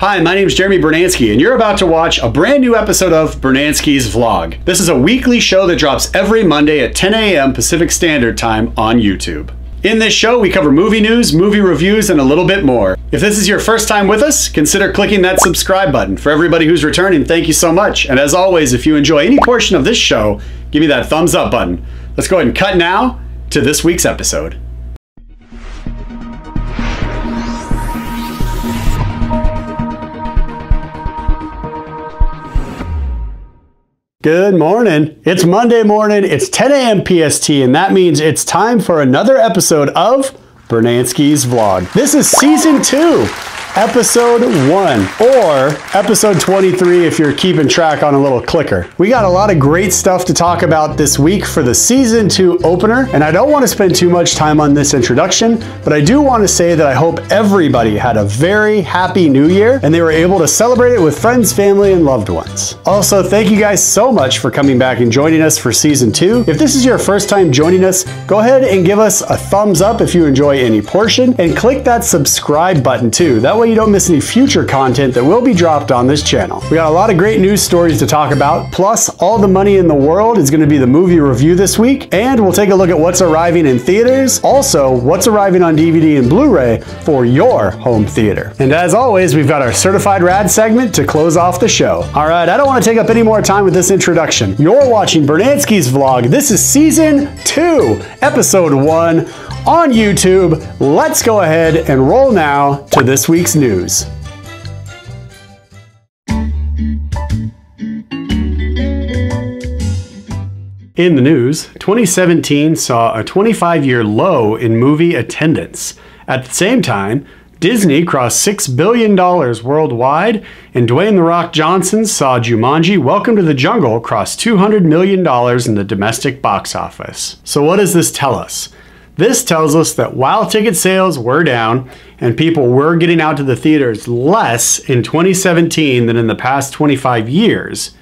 Hi, my name is Jeremy Brunansky, and you're about to watch a brand new episode of Brunansky's Vlog. This is a weekly show that drops every Monday at 10 a.m. Pacific Standard Time on YouTube. In this show, we cover movie news, movie reviews, and a little bit more. If this is your first time with us, consider clicking that subscribe button. For everybody who's returning, thank you so much. And as always, if you enjoy any portion of this show, give me that thumbs up button. Let's go ahead and cut now to this week's episode. Good morning. It's Monday morning. It's 10 a.m. PST, and that means it's time for another episode of Brunansky's Vlog. This is season two episode one, or episode 23 if you're keeping track on a little clicker. We got a lot of great stuff to talk about this week for the season two opener, and I don't want to spend too much time on this introduction, but I do want to say that I hope everybody had a very happy new year and they were able to celebrate it with friends, family, and loved ones. Also, thank you guys so much for coming back and joining us for season two. If this is your first time joining us, go ahead and give us a thumbs up if you enjoy any portion, and click that subscribe button too. That way way you don't miss any future content that will be dropped on this channel. We got a lot of great news stories to talk about, plus all the money in the world is going to be the movie review this week, and we'll take a look at what's arriving in theaters, also what's arriving on DVD and Blu-ray for your home theater. And as always, we've got our Certified Rad segment to close off the show. All right, I don't want to take up any more time with this introduction. You're watching Brunansky's vlog. This is season two, episode one on YouTube. Let's go ahead and roll now to this week's news. In the news, 2017 saw a 25 year low in movie attendance. At the same time, Disney crossed $6 billion worldwide, and Dwayne The Rock Johnson saw Jumanji Welcome to the Jungle cross $200 million in the domestic box office. So, what does this tell us? This tells us that while ticket sales were down and people were getting out to the theaters less in 2017 than in the past 25 years,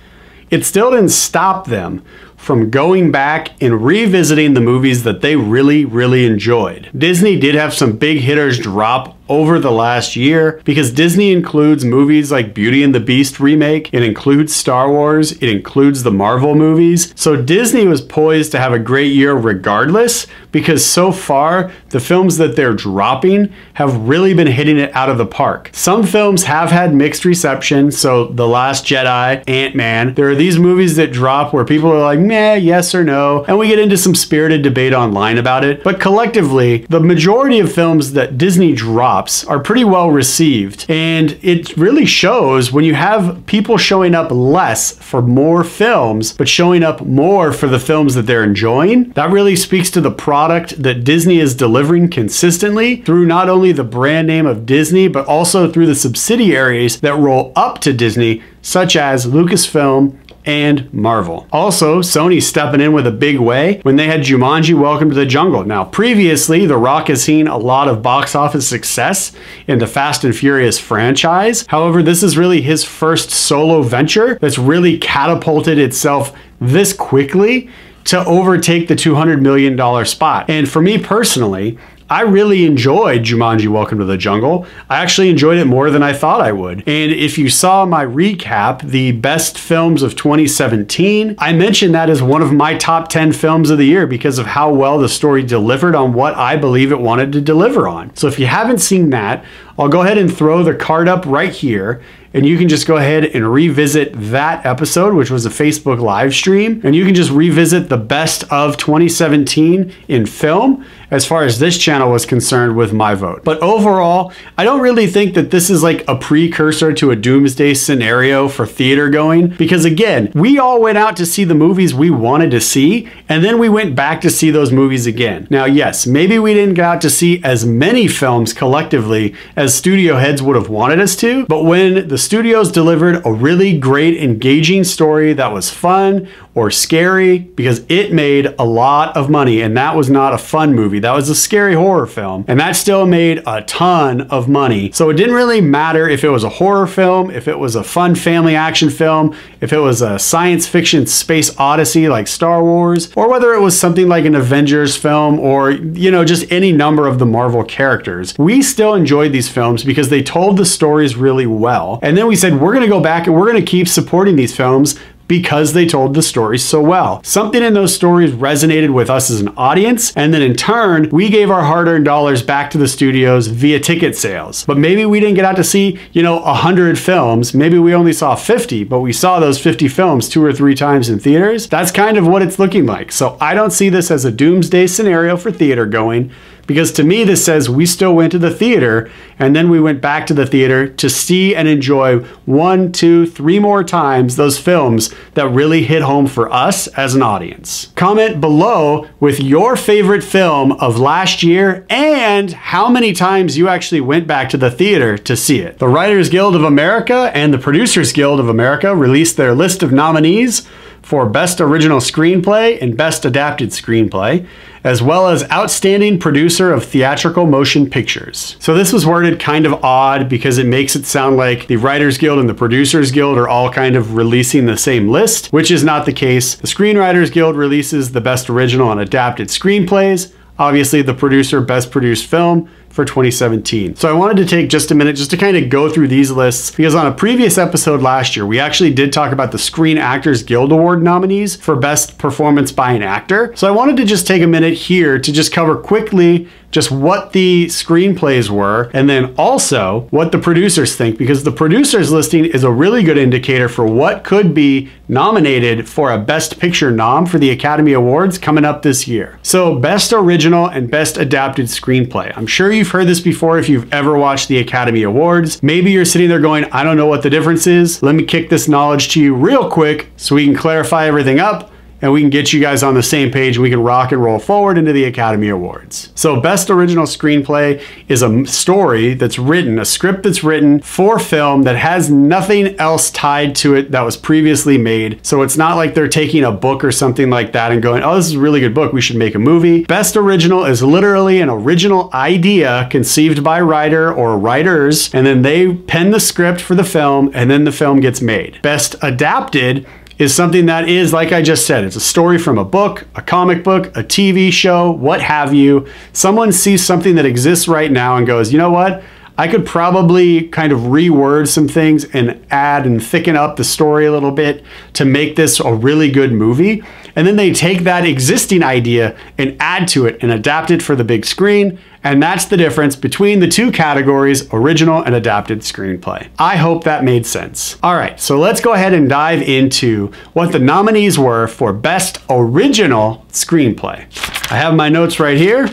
it still didn't stop them from going back and revisiting the movies that they really, really enjoyed. Disney did have some big hitters drop over the last year because Disney includes movies like Beauty and the Beast remake, it includes Star Wars, it includes the Marvel movies. So Disney was poised to have a great year regardless because so far the films that they're dropping have really been hitting it out of the park. Some films have had mixed reception, so The Last Jedi, Ant-Man, there are these movies that drop where people are like, meh, yes or no, and we get into some spirited debate online about it. But collectively, the majority of films that Disney drops are pretty well received. And it really shows when you have people showing up less for more films, but showing up more for the films that they're enjoying. That really speaks to the product that Disney is delivering consistently through not only the brand name of Disney, but also through the subsidiaries that roll up to Disney, such as Lucasfilm and Marvel. Also, Sony stepping in with a big way when they had Jumanji Welcome to the Jungle. Now, previously, The Rock has seen a lot of box office success in the Fast and Furious franchise. However, this is really his first solo venture that's really catapulted itself this quickly to overtake the $200 million spot. And for me personally, I really enjoyed Jumanji Welcome to the Jungle. I actually enjoyed it more than I thought I would. And if you saw my recap, the best films of 2017, I mentioned that as one of my top 10 films of the year because of how well the story delivered on what I believe it wanted to deliver on. So if you haven't seen that, I'll go ahead and throw the card up right here and you can just go ahead and revisit that episode, which was a Facebook live stream, and you can just revisit the best of 2017 in film as far as this channel was concerned with my vote. But overall, I don't really think that this is like a precursor to a doomsday scenario for theater going because again, we all went out to see the movies we wanted to see and then we went back to see those movies again. Now, yes, maybe we didn't get out to see as many films collectively as studio heads would have wanted us to, but when the studios delivered a really great, engaging story that was fun or scary because it made a lot of money and that was not a fun movie. That was a scary horror film and that still made a ton of money. So it didn't really matter if it was a horror film, if it was a fun family action film, if it was a science fiction space odyssey like Star Wars, or whether it was something like an Avengers film or, you know, just any number of the Marvel characters. We still enjoyed these films because they told the stories really well. And then we said, we're going to go back and we're going to keep supporting these films because they told the stories so well. Something in those stories resonated with us as an audience, and then in turn, we gave our hard earned dollars back to the studios via ticket sales. But maybe we didn't get out to see, you know, 100 films. Maybe we only saw 50, but we saw those 50 films two or three times in theaters. That's kind of what it's looking like. So I don't see this as a doomsday scenario for theater going. Because to me, this says we still went to the theater and then we went back to the theater to see and enjoy one, two, three more times those films that really hit home for us as an audience. Comment below with your favorite film of last year and how many times you actually went back to the theater to see it. The Writers Guild of America and the Producers Guild of America released their list of nominees for Best Original Screenplay and Best Adapted Screenplay, as well as Outstanding Producer of Theatrical Motion Pictures. So this was worded kind of odd because it makes it sound like the Writers Guild and the Producers Guild are all kind of releasing the same list, which is not the case. The Screenwriters Guild releases the Best Original and Adapted Screenplays, obviously the producer Best Produced Film, for 2017. So I wanted to take just a minute just to kind of go through these lists because on a previous episode last year, we actually did talk about the Screen Actors Guild Award nominees for Best Performance by an Actor. So I wanted to just take a minute here to just cover quickly just what the screenplays were, and then also what the producers think, because the producers listing is a really good indicator for what could be nominated for a Best Picture nom for the Academy Awards coming up this year. So, Best Original and Best Adapted Screenplay. I'm sure you've heard this before if you've ever watched the Academy Awards. Maybe you're sitting there going, I don't know what the difference is. Let me kick this knowledge to you real quick so we can clarify everything up and we can get you guys on the same page we can rock and roll forward into the Academy Awards. So, Best Original Screenplay is a story that's written, a script that's written for film that has nothing else tied to it that was previously made. So, it's not like they're taking a book or something like that and going, oh, this is a really good book, we should make a movie. Best Original is literally an original idea conceived by writer or writers, and then they pen the script for the film, and then the film gets made. Best Adapted is something that is, like I just said, it's a story from a book, a comic book, a TV show, what have you. Someone sees something that exists right now and goes, you know what? I could probably kind of reword some things and add and thicken up the story a little bit to make this a really good movie. And then they take that existing idea and add to it and adapt it for the big screen. And that's the difference between the two categories, original and adapted screenplay. I hope that made sense. All right, so let's go ahead and dive into what the nominees were for Best Original Screenplay. I have my notes right here.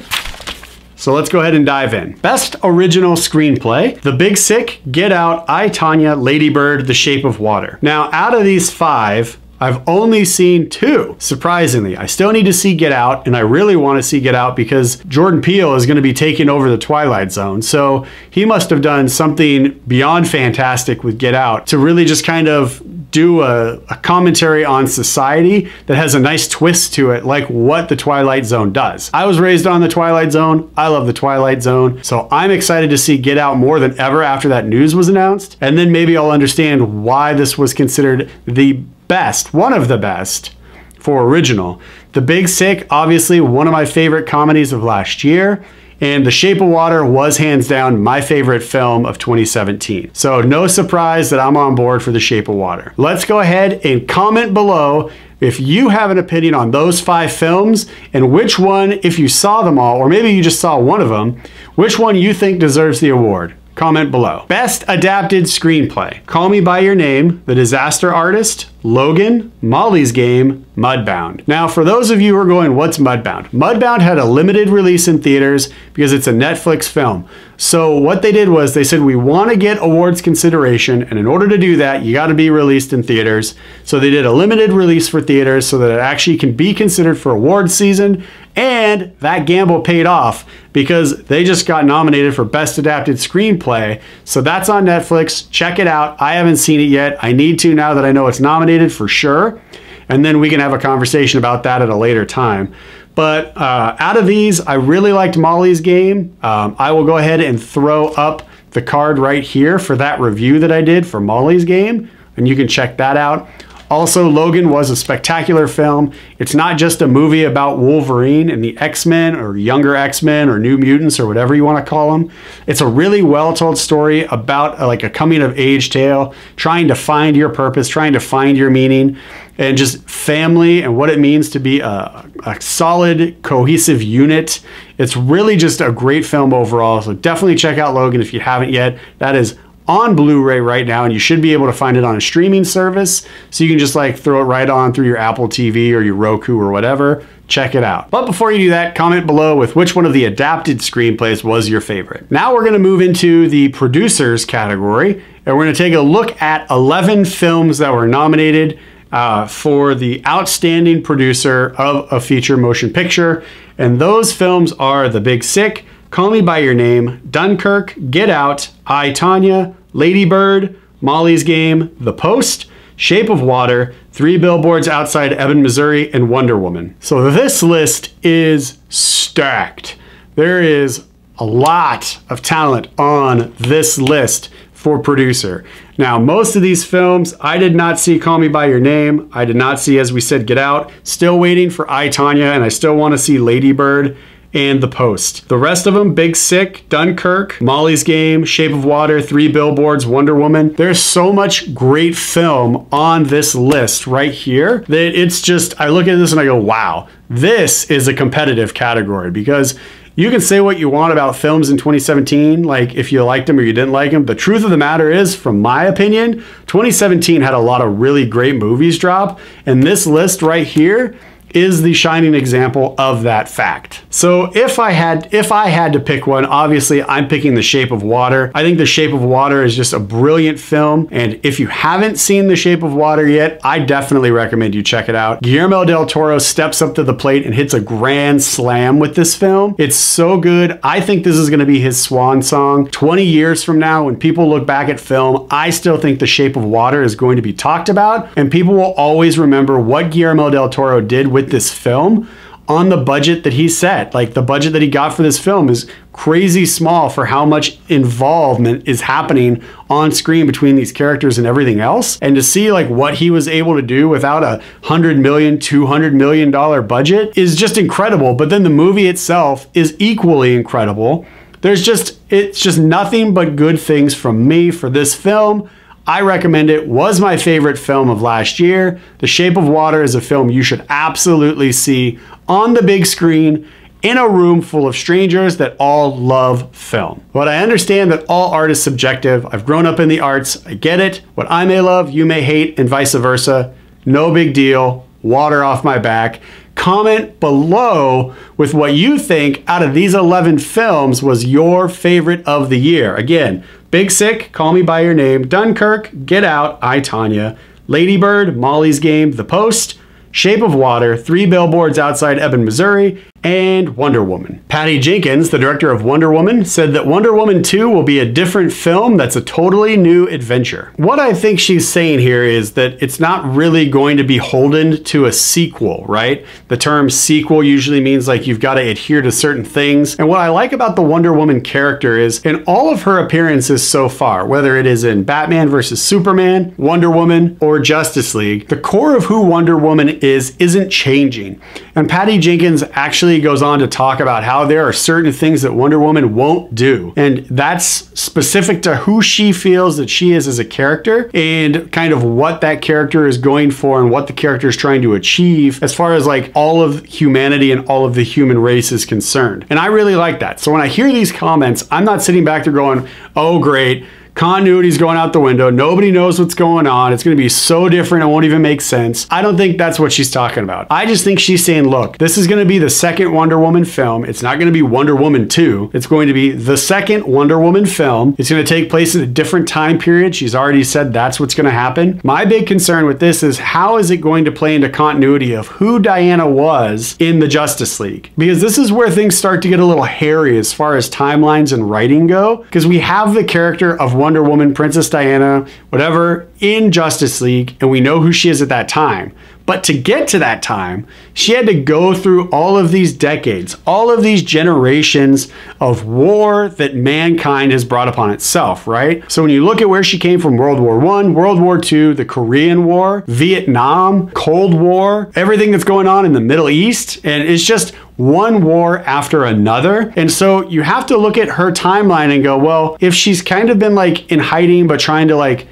So let's go ahead and dive in. Best Original Screenplay, The Big Sick, Get Out, I, Tonya, Lady Bird, The Shape of Water. Now, out of these five, I've only seen two, surprisingly. I still need to see Get Out, and I really want to see Get Out because Jordan Peele is going to be taking over the Twilight Zone. So he must have done something beyond fantastic with Get Out to really just kind of do a, a, commentary on society that has a nice twist to it, like what the Twilight Zone does. I was raised on the Twilight Zone. I love the Twilight Zone. So I'm excited to see Get Out more than ever after that news was announced. And then maybe I'll understand why this was considered the best, one of the best for original. The Big Sick, obviously one of my favorite comedies of last year. And The Shape of Water was hands down my favorite film of 2017. So no surprise that I'm on board for The Shape of Water. Let's go ahead and comment below if you have an opinion on those five films and which one, if you saw them all, or maybe you just saw one of them, which one you think deserves the award. Comment below. Best Adapted Screenplay. Call Me By Your Name, The Disaster Artist, Logan, Molly's Game, Mudbound. Now, for those of you who are going, what's Mudbound? Mudbound had a limited release in theaters because it's a Netflix film. So what they did was they said, we want to get awards consideration, and in order to do that, you got to be released in theaters. So they did a limited release for theaters so that it actually can be considered for awards season, and that gamble paid off because they just got nominated for Best Adapted Screenplay. So that's on Netflix. Check it out. I haven't seen it yet. I need to now that I know it's nominated for sure. And then we can have a conversation about that at a later time. But uh, out of these, I really liked Molly's game. Um, I will go ahead and throw up the card right here for that review that I did for Molly's game, and you can check that out. Also, Logan was a spectacular film. It's not just a movie about Wolverine and the X Men or younger X Men or New Mutants or whatever you want to call them. It's a really well told story about uh, like a coming of age tale, trying to find your purpose, trying to find your meaning and just family and what it means to be a, a, solid, cohesive unit. It's really just a great film overall. So definitely check out Logan if you haven't yet. That is on Blu-ray right now, and you should be able to find it on a streaming service. So you can just like throw it right on through your Apple TV or your Roku or whatever. Check it out. But before you do that, comment below with which one of the adapted screenplays was your favorite. Now we're going to move into the producers category, and we're going to take a look at 11 films that were nominated uh, for the outstanding producer of a feature motion picture. And those films are The Big Sick, Call Me By Your Name, Dunkirk, Get Out, I, Tonya, Lady Bird, Molly's Game, The Post, Shape of Water, Three Billboards Outside Ebbing, Missouri, and Wonder Woman. So this list is stacked. There is a lot of talent on this list for producer. Now, most of these films, I did not see Call Me By Your Name. I did not see, as we said, Get Out. Still waiting for I, Tonya, and I still want to see Lady Bird and The Post. The rest of them, Big Sick, Dunkirk, Molly's Game, Shape of Water, Three Billboards, Wonder Woman. There's so much great film on this list right here that it's just, I look at this and I go, wow, this is a competitive category because you can say what you want about films in 2017, like if you liked them or you didn't like them. The truth of the matter is, from my opinion, 2017 had a lot of really great movies drop, and this list right here is the shining example of that fact. So if I had if I had to pick one, obviously I'm picking The Shape of Water. I think The Shape of Water is just a brilliant film and if you haven't seen The Shape of Water yet, I definitely recommend you check it out. Guillermo del Toro steps up to the plate and hits a grand slam with this film. It's so good. I think this is going to be his swan song. 20 years from now when people look back at film, I still think The Shape of Water is going to be talked about and people will always remember what Guillermo del Toro did with with this film on the budget that he set. Like the budget that he got for this film is crazy small for how much involvement is happening on screen between these characters and everything else. And to see like what he was able to do without a hundred million, two hundred million dollar budget is just incredible. But then the movie itself is equally incredible. There's just, it's just nothing but good things from me for this film. I recommend it. Was my favorite film of last year. The Shape of Water is a film you should absolutely see on the big screen in a room full of strangers that all love film. But I understand that all art is subjective. I've grown up in the arts. I get it. What I may love, you may hate, and vice versa. No big deal. Water off my back. Comment below with what you think out of these 11 films was your favorite of the year. Again, Big Sick, Call Me By Your Name, Dunkirk, Get Out, I, Tonya, Ladybird, Molly's Game, The Post, Shape of Water, Three Billboards Outside Ebbing, Missouri, and Wonder Woman. Patty Jenkins, the director of Wonder Woman, said that Wonder Woman 2 will be a different film that's a totally new adventure. What I think she's saying here is that it's not really going to be holden to a sequel, right? The term sequel usually means like you've got to adhere to certain things. And what I like about the Wonder Woman character is in all of her appearances so far, whether it is in Batman vs. Superman, Wonder Woman, or Justice League, the core of who Wonder Woman is isn't changing. And Patty Jenkins actually goes on to talk about how there are certain things that Wonder Woman won't do. And that's specific to who she feels that she is as a character and kind of what that character is going for and what the character is trying to achieve as far as like all of humanity and all of the human race is concerned. And I really like that. So when I hear these comments, I'm not sitting back there going, oh, great Continuity's going out the window. Nobody knows what's going on. It's going to be so different. It won't even make sense. I don't think that's what she's talking about. I just think she's saying, look, this is going to be the second Wonder Woman film. It's not going to be Wonder Woman 2. It's going to be the second Wonder Woman film. It's going to take place in a different time period. She's already said that's what's going to happen. My big concern with this is how is it going to play into continuity of who Diana was in the Justice League? Because this is where things start to get a little hairy as far as timelines and writing go. Because we have the character of Wonder Woman, Princess Diana, whatever, in Justice League, and we know who she is at that time. But to get to that time, she had to go through all of these decades, all of these generations of war that mankind has brought upon itself, right? So when you look at where she came from World War One, World War Two, the Korean War, Vietnam, Cold War, everything that's going on in the Middle East, and it's just one war after another. And so you have to look at her timeline and go, well, if she's kind of been like in hiding but trying to like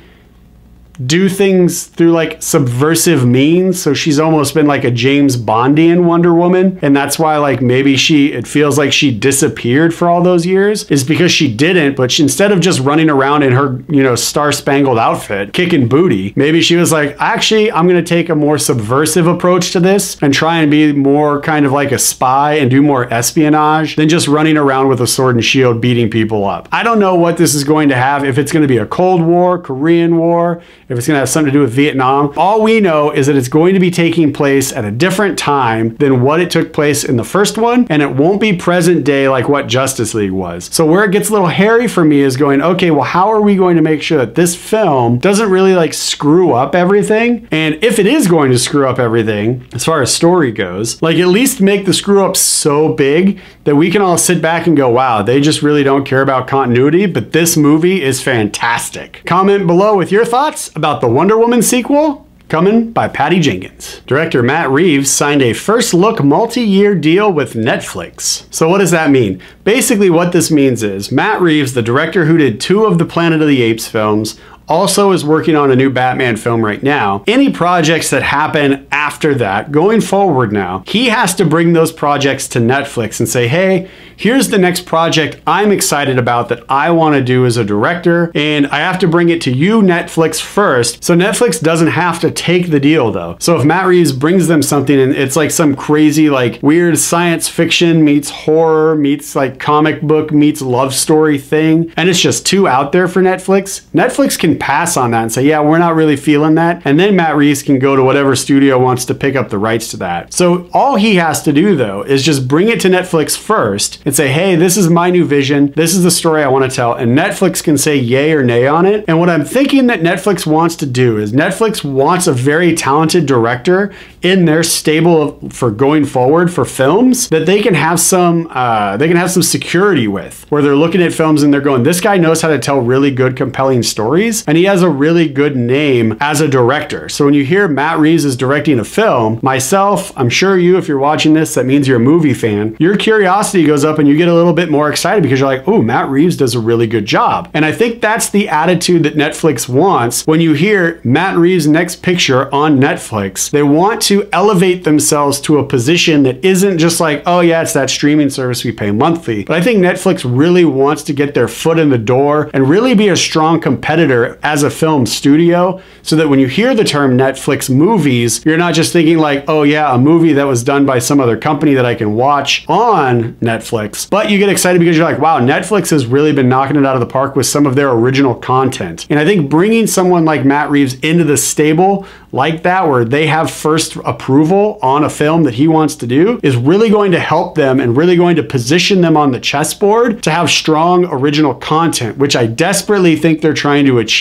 do things through like subversive means. So she's almost been like a James Bondian Wonder Woman. And that's why like maybe she, it feels like she disappeared for all those years is because she didn't, but she, instead of just running around in her, you know, star spangled outfit, kicking booty, maybe she was like, actually, I'm going to take a more subversive approach to this and try and be more kind of like a spy and do more espionage than just running around with a sword and shield beating people up. I don't know what this is going to have, if it's going to be a Cold War, Korean War, if it's going to have something to do with Vietnam. All we know is that it's going to be taking place at a different time than what it took place in the first one, and it won't be present day like what Justice League was. So where it gets a little hairy for me is going, okay, well, how are we going to make sure that this film doesn't really like screw up everything? And if it is going to screw up everything, as far as story goes, like at least make the screw up so big that we can all sit back and go, wow, they just really don't care about continuity, but this movie is fantastic. Comment below with your thoughts about the Wonder Woman sequel coming by Patty Jenkins. Director Matt Reeves signed a first look multi year deal with Netflix. So, what does that mean? Basically, what this means is Matt Reeves, the director who did two of the Planet of the Apes films, also is working on a new Batman film right now. Any projects that happen after that, going forward now, he has to bring those projects to Netflix and say, hey, here's the next project I'm excited about that I want to do as a director, and I have to bring it to you, Netflix, first. So Netflix doesn't have to take the deal though. So if Matt Reeves brings them something and it's like some crazy, like weird science fiction meets horror meets like comic book meets love story thing, and it's just too out there for Netflix, Netflix can pass on that and say, yeah, we're not really feeling that. And then Matt Reeves can go to whatever studio wants to pick up the rights to that. So all he has to do though is just bring it to Netflix first and say, hey, this is my new vision. This is the story I want to tell. And Netflix can say yay or nay on it. And what I'm thinking that Netflix wants to do is Netflix wants a very talented director in their stable for going forward for films that they can have some uh, they can have some security with where they're looking at films and they're going this guy knows how to tell really good compelling stories and he has a really good name as a director. So when you hear matt reeves is directing a film myself i'm sure you if you're watching this that means you're a movie fan your curiosity goes up and you get a little bit more excited because you're like oh matt reeves does a really good job. And i think that's the attitude that netflix wants when you hear matt reeves next picture on netflix. They want to elevate themselves to a position that isn't just like, oh yeah, it's that streaming service we pay monthly. But I think Netflix really wants to get their foot in the door and really be a strong competitor as a film studio so that when you hear the term Netflix movies, you're not just thinking like, oh yeah, a movie that was done by some other company that I can watch on Netflix. But you get excited because you're like, wow, Netflix has really been knocking it out of the park with some of their original content. And I think bringing someone like Matt Reeves into the stable like that, where they have first approval on a film that he wants to do, is really going to help them and really going to position them on the chessboard to have strong original content, which I desperately think they're trying to achieve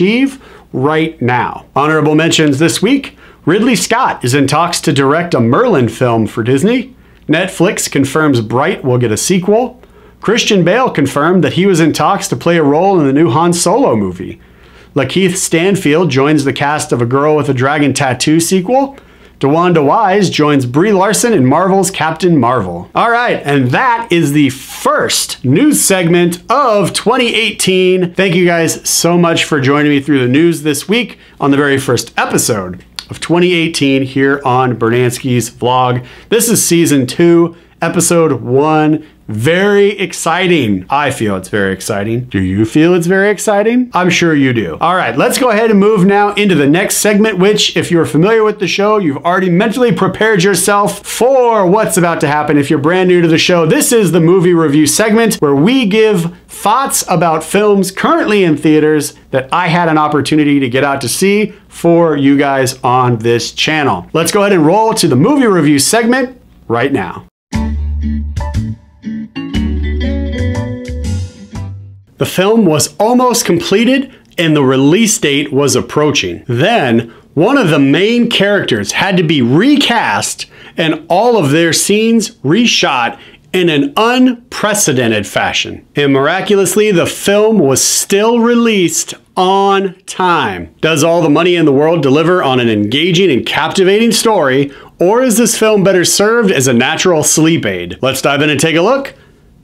right now. Honorable mentions this week Ridley Scott is in talks to direct a Merlin film for Disney. Netflix confirms Bright will get a sequel. Christian Bale confirmed that he was in talks to play a role in the new Han Solo movie. Lakeith Stanfield joins the cast of A Girl with a Dragon Tattoo sequel. DeWanda Wise joins Brie Larson in Marvel's Captain Marvel. All right, and that is the first news segment of 2018. Thank you guys so much for joining me through the news this week on the very first episode of 2018 here on Brunansky's vlog. This is season two, episode one. Very exciting. I feel it's very exciting. Do you feel it's very exciting? I'm sure you do. All right, let's go ahead and move now into the next segment, which, if you're familiar with the show, you've already mentally prepared yourself for what's about to happen. If you're brand new to the show, this is the movie review segment where we give thoughts about films currently in theaters that I had an opportunity to get out to see for you guys on this channel. Let's go ahead and roll to the movie review segment right now. The film was almost completed and the release date was approaching. Then, one of the main characters had to be recast and all of their scenes reshot in an unprecedented fashion. And miraculously, the film was still released on time. Does all the money in the world deliver on an engaging and captivating story, or is this film better served as a natural sleep aid? Let's dive in and take a look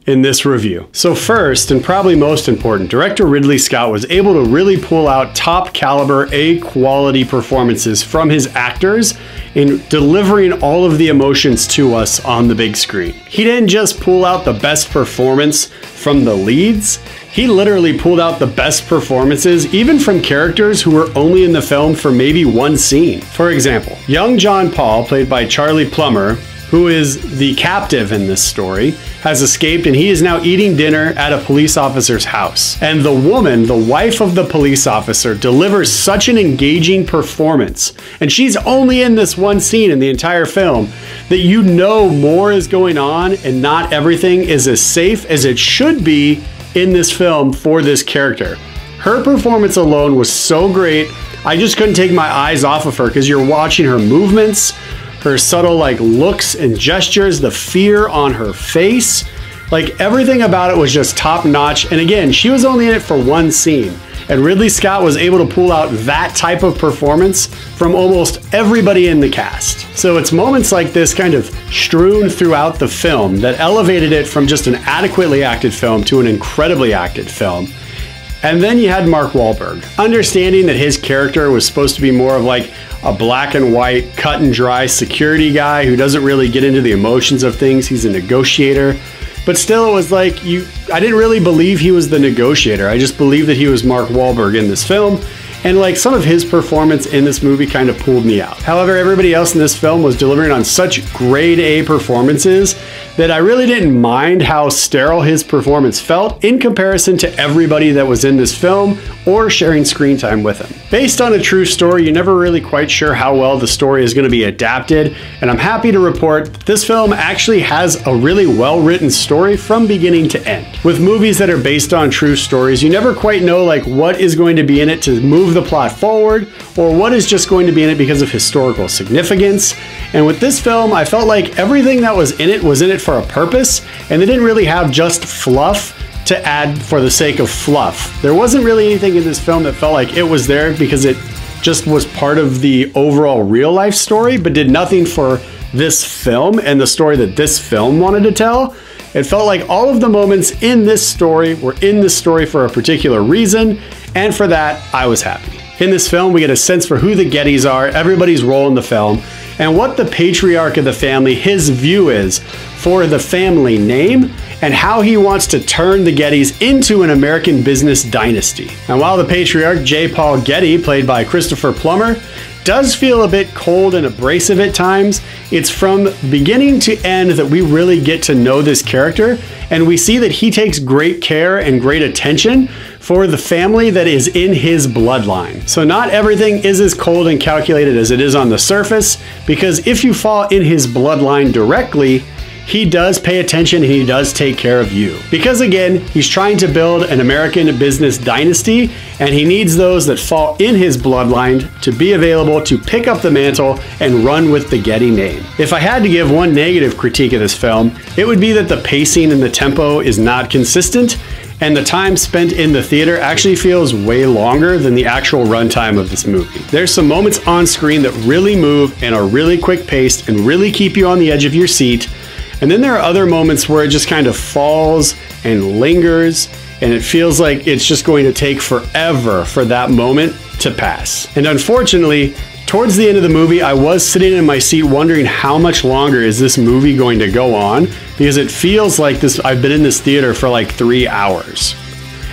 in this review. So first, and probably most important, director Ridley Scott was able to really pull out top caliber, A quality performances from his actors in delivering all of the emotions to us on the big screen. He didn't just pull out the best performance from the leads, he literally pulled out the best performances, even from characters who were only in the film for maybe one scene. For example, young John Paul, played by Charlie Plummer, who is the captive in this story, has escaped and he is now eating dinner at a police officer's house. And the woman, the wife of the police officer, delivers such an engaging performance. And she's only in this one scene in the entire film that you know more is going on and not everything is as safe as it should be in this film for this character. Her performance alone was so great. I just couldn't take my eyes off of her because you're watching her movements, her subtle like looks and gestures, the fear on her face. Like everything about it was just top notch. And again, she was only in it for one scene. And Ridley Scott was able to pull out that type of performance from almost everybody in the cast. So it's moments like this kind of strewn throughout the film that elevated it from just an adequately acted film to an incredibly acted film. And then you had Mark Wahlberg, understanding that his character was supposed to be more of like a black and white, cut and dry security guy who doesn't really get into the emotions of things. He's a negotiator. But still, it was like you. I didn't really believe he was the negotiator. I just believed that he was Mark Wahlberg in this film, and like some of his performance in this movie kind of pulled me out. However, everybody else in this film was delivering on such grade A performances that I really didn't mind how sterile his performance felt in comparison to everybody that was in this film or sharing screen time with him. Based on a true story, you're never really quite sure how well the story is going to be adapted, and I'm happy to report that this film actually has a really well written story from beginning to end. With movies that are based on true stories, you never quite know like what is going to be in it to move the plot forward or what is just going to be in it because of historical significance. And with this film, I felt like everything that was in it was in it for a purpose, and they didn't really have just fluff to add for the sake of fluff. There wasn't really anything in this film that felt like it was there because it just was part of the overall real life story, but did nothing for this film and the story that this film wanted to tell. It felt like all of the moments in this story were in this story for a particular reason, and for that, I was happy. In this film, we get a sense for who the Gettys are, everybody's role in the film, and what the patriarch of the family, his view is for the family name and how he wants to turn the Gettys into an American business dynasty. And while the patriarch, J. Paul Getty, played by Christopher Plummer, does feel a bit cold and abrasive at times, it's from beginning to end that we really get to know this character, and we see that he takes great care and great attention for the family that is in his bloodline. So not everything is as cold and calculated as it is on the surface, because if you fall in his bloodline directly, he does pay attention and he does take care of you. Because again, he's trying to build an American business dynasty and he needs those that fall in his bloodline to be available to pick up the mantle and run with the Getty name. If I had to give one negative critique of this film, it would be that the pacing and the tempo is not consistent and the time spent in the theater actually feels way longer than the actual runtime of this movie. There's some moments on screen that really move and are really quick paced and really keep you on the edge of your seat and then there are other moments where it just kind of falls and lingers, and it feels like it's just going to take forever for that moment to pass. And unfortunately, towards the end of the movie, I was sitting in my seat wondering how much longer is this movie going to go on because it feels like this I've been in this theater for like 3 hours.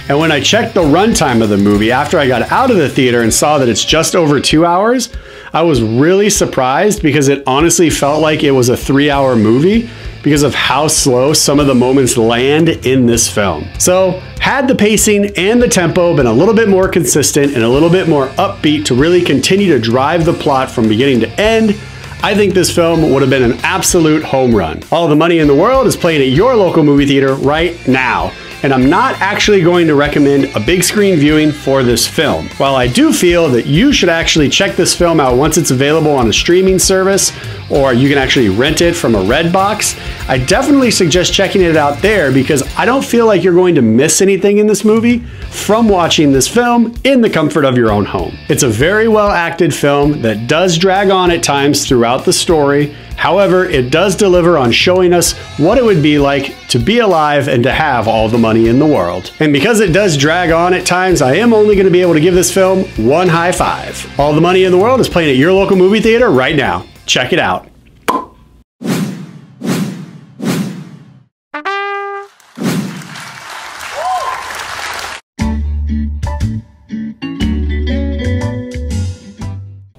And when I checked the runtime of the movie after I got out of the theater and saw that it's just over 2 hours, I was really surprised because it honestly felt like it was a 3-hour movie because of how slow some of the moments land in this film. So, had the pacing and the tempo been a little bit more consistent and a little bit more upbeat to really continue to drive the plot from beginning to end, I think this film would have been an absolute home run. All the money in the world is playing at your local movie theater right now. And I'm not actually going to recommend a big screen viewing for this film. While I do feel that you should actually check this film out once it's available on a streaming service, or you can actually rent it from a Redbox, I definitely suggest checking it out there because I don't feel like you're going to miss anything in this movie from watching this film in the comfort of your own home. It's a very well acted film that does drag on at times throughout the story. However, it does deliver on showing us what it would be like to be alive and to have all the money in the world. And because it does drag on at times, I am only going to be able to give this film one high five. All the Money in the World is playing at your local movie theater right now. Check it out.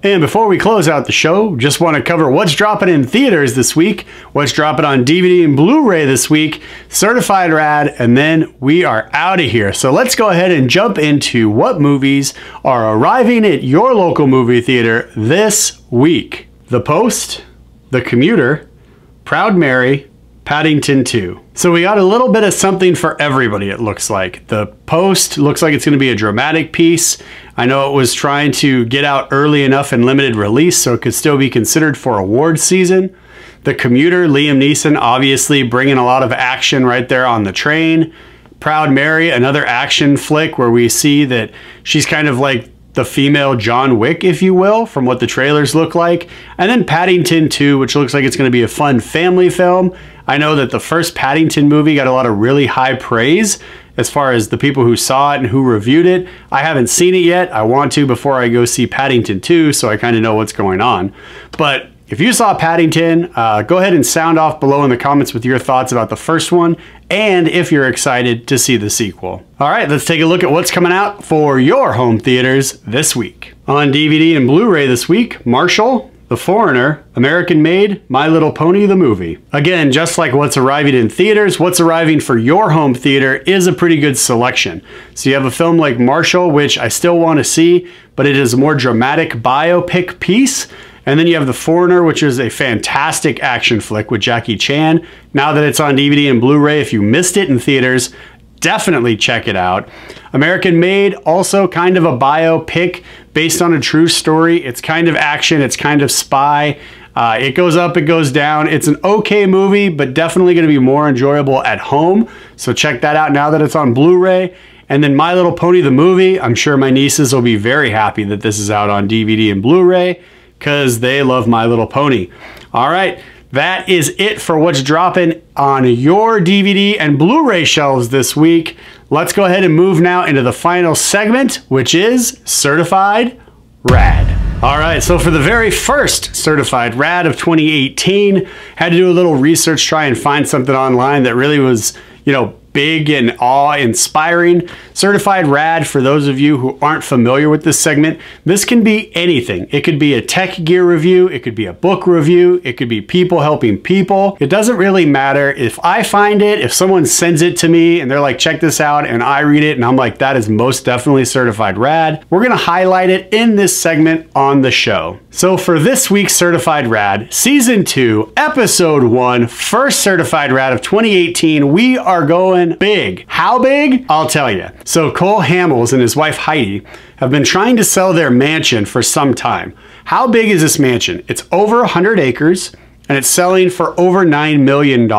And before we close out the show, just want to cover what's dropping in theaters this week, what's dropping on DVD and Blu ray this week, certified rad, and then we are out of here. So let's go ahead and jump into what movies are arriving at your local movie theater this week The Post, The Commuter, Proud Mary, Paddington 2. So we got a little bit of something for everybody, it looks like. The Post looks like it's going to be a dramatic piece. I know it was trying to get out early enough in limited release so it could still be considered for award season. The Commuter, Liam Neeson, obviously bringing a lot of action right there on the train. Proud Mary, another action flick where we see that she's kind of like the female John Wick, if you will, from what the trailers look like. And then Paddington 2, which looks like it's going to be a fun family film. I know that the first Paddington movie got a lot of really high praise as far as the people who saw it and who reviewed it. I haven't seen it yet. I want to before I go see Paddington 2, so I kind of know what's going on. But if you saw Paddington, uh, go ahead and sound off below in the comments with your thoughts about the first one and if you're excited to see the sequel. All right, let's take a look at what's coming out for your home theaters this week. On DVD and Blu-ray this week, Marshall, the Foreigner, American Made, My Little Pony the movie. Again, just like what's arriving in theaters, what's arriving for your home theater is a pretty good selection. So you have a film like Marshall, which I still want to see, but it is a more dramatic biopic piece. And then you have The Foreigner, which is a fantastic action flick with Jackie Chan. Now that it's on DVD and Blu-ray, if you missed it in theaters, definitely check it out. American Made, also kind of a biopic based on a true story. It's kind of action, it's kind of spy. Uh, it goes up, it goes down. It's an okay movie, but definitely going to be more enjoyable at home. So check that out now that it's on Blu-ray. And then My Little Pony the movie, I'm sure my nieces will be very happy that this is out on DVD and Blu-ray because they love My Little Pony. All right, that is it for what's dropping on your DVD and Blu-ray shelves this week. Let's go ahead and move now into the final segment, which is Certified Rad. All right, so for the very first certified rad of 2018, had to do a little research, try and find something online that really was, you know, big and awe-inspiring. Certified Rad, for those of you who aren't familiar with this segment, this can be anything. It could be a tech gear review, it could be a book review, it could be people helping people. It doesn't really matter. If I find it, if someone sends it to me and they're like, check this out, and I read it and I'm like, that is most definitely Certified Rad, we're gonna highlight it in this segment on the show. So for this week's Certified Rad, Season 2, Episode 1, first Certified Rad of 2018, we are going big. How big? I'll tell you. So Cole Hamels and his wife Heidi have been trying to sell their mansion for some time. How big is this mansion? It's over 100 acres and it's selling for over $9 million.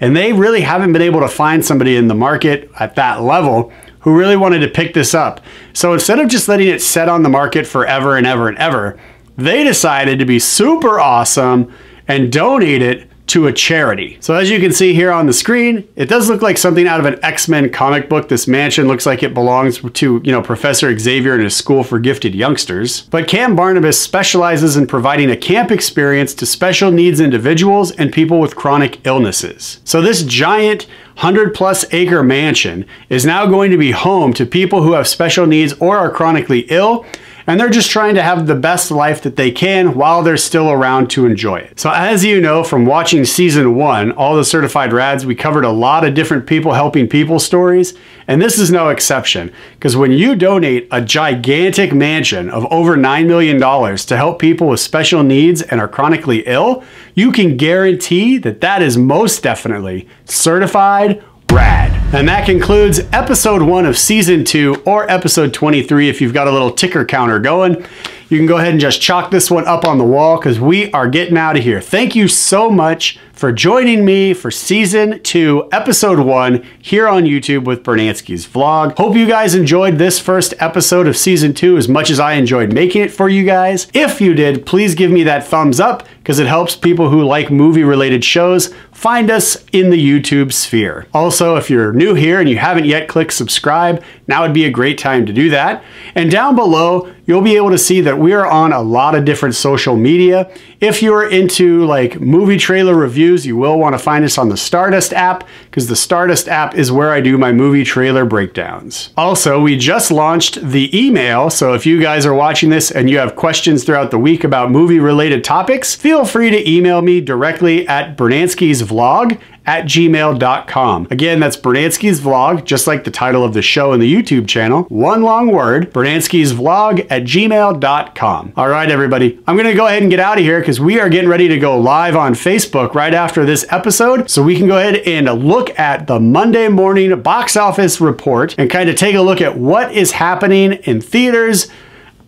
And they really haven't been able to find somebody in the market at that level who really wanted to pick this up. So instead of just letting it set on the market forever and ever and ever, they decided to be super awesome and donate it to a charity. So as you can see here on the screen, it does look like something out of an X-Men comic book. This mansion looks like it belongs to, you know, Professor Xavier and his school for gifted youngsters. But Camp Barnabas specializes in providing a camp experience to special needs individuals and people with chronic illnesses. So this giant 100 plus acre mansion is now going to be home to people who have special needs or are chronically ill and they're just trying to have the best life that they can while they're still around to enjoy it. So as you know from watching season one, all the certified rads, we covered a lot of different people helping people stories, and this is no exception, because when you donate a gigantic mansion of over $9 million to help people with special needs and are chronically ill, you can guarantee that that is most definitely certified rad. And that concludes episode one of season two, or episode 23 if you've got a little ticker counter going. You can go ahead and just chalk this one up on the wall because we are getting out of here. Thank you so much for joining me for season two, episode one, here on YouTube with Brunansky's vlog. Hope you guys enjoyed this first episode of season two as much as I enjoyed making it for you guys. If you did, please give me that thumbs up because it helps people who like movie related shows find us in the YouTube sphere. Also, if you're new here and you haven't yet clicked subscribe, now would be a great time to do that. And down below, you'll be able to see that we are on a lot of different social media. If you're into like movie trailer you will want to find us on the Stardust app because the Stardust app is where I do my movie trailer breakdowns. Also, we just launched the email, so if you guys are watching this and you have questions throughout the week about movie related topics, feel free to email me directly at Brunansky's vlog at gmail.com. Again, that's Brunansky's Vlog, just like the title of the show and the YouTube channel. One long word, Brunansky's Vlog at gmail.com. All right, everybody, I'm going to go ahead and get out of here because we are getting ready to go live on Facebook right after this episode. So we can go ahead and look at the Monday morning box office report and kind of take a look at what is happening in theaters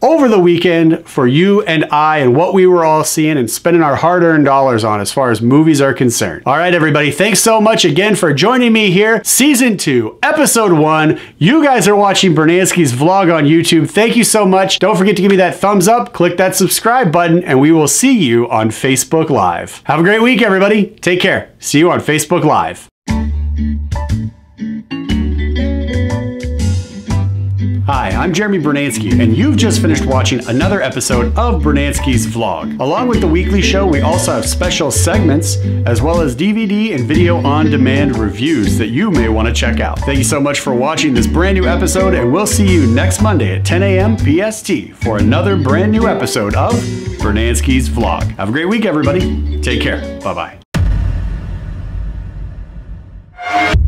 over the weekend for you and I and what we were all seeing and spending our hard earned dollars on as far as movies are concerned. All right, everybody, thanks so much again for joining me here. Season two, episode one. You guys are watching Brunansky's vlog on YouTube. Thank you so much. Don't forget to give me that thumbs up, click that subscribe button, and we will see you on Facebook Live. Have a great week, everybody. Take care. See you on Facebook Live. Hi, I'm Jeremy Brunansky, and you've just finished watching another episode of Brunansky's Vlog. Along with the weekly show, we also have special segments, as well as DVD and video on demand reviews that you may want to check out. Thank you so much for watching this brand new episode, and we'll see you next Monday at 10 a.m. PST for another brand new episode of Brunansky's Vlog. Have a great week, everybody. Take care. Bye bye.